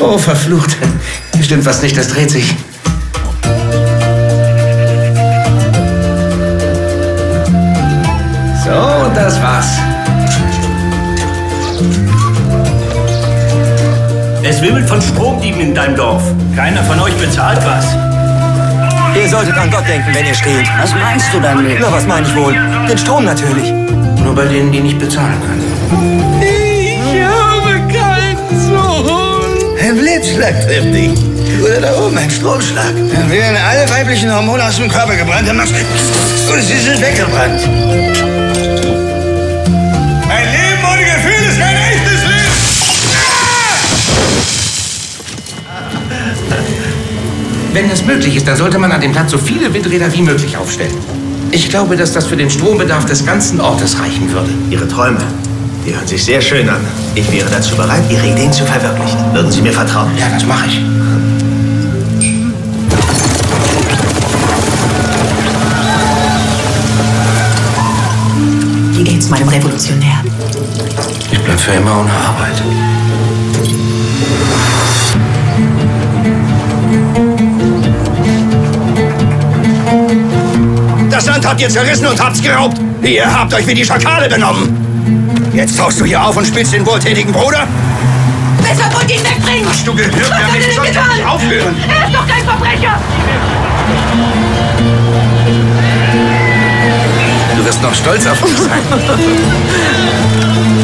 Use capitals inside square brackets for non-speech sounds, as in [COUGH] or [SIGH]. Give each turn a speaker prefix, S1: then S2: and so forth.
S1: Oh, verflucht. Hier stimmt was nicht, das dreht sich. Das war's.
S2: Es wimmelt von Stromdieben in deinem Dorf. Keiner von euch bezahlt was.
S3: Ihr solltet an Gott denken, wenn ihr stehlt.
S4: Was meinst du damit?
S3: Na, was meine ich wohl? Den Strom natürlich.
S1: Nur bei denen, die nicht bezahlen können.
S5: Ich habe keinen Sohn.
S6: Ein Blitzschlag trifft dich. Oder da oben ein Stromschlag. Dann werden alle weiblichen Hormone aus dem Körper gebrannt. Dann machst und sie sind weggebrannt.
S1: Wenn es möglich ist, dann sollte man an dem Platz so viele Windräder wie möglich aufstellen. Ich glaube, dass das für den Strombedarf des ganzen Ortes reichen würde.
S7: Ihre Träume, die hören sich sehr schön an. Ich wäre dazu bereit, Ihre Ideen zu verwirklichen. Würden Sie mir vertrauen?
S1: Ja, das mache ich.
S4: Wie geht's meinem Revolutionär?
S1: Ich bleib für immer ohne Arbeit.
S6: Land habt ihr zerrissen und habt's geraubt. Ihr habt euch wie die Schakale benommen. Jetzt tauchst du hier auf und spielst den wohltätigen Bruder?
S4: Deshalb wollt ihn wegbringen!
S6: Hast du gehört?
S4: Was
S6: Ja,
S4: hat er denn getan?
S6: nicht aufhören.
S4: Er ist doch kein Verbrecher!
S1: Du wirst noch stolz auf mich sein. [LAUGHS]